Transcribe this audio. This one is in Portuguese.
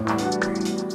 Música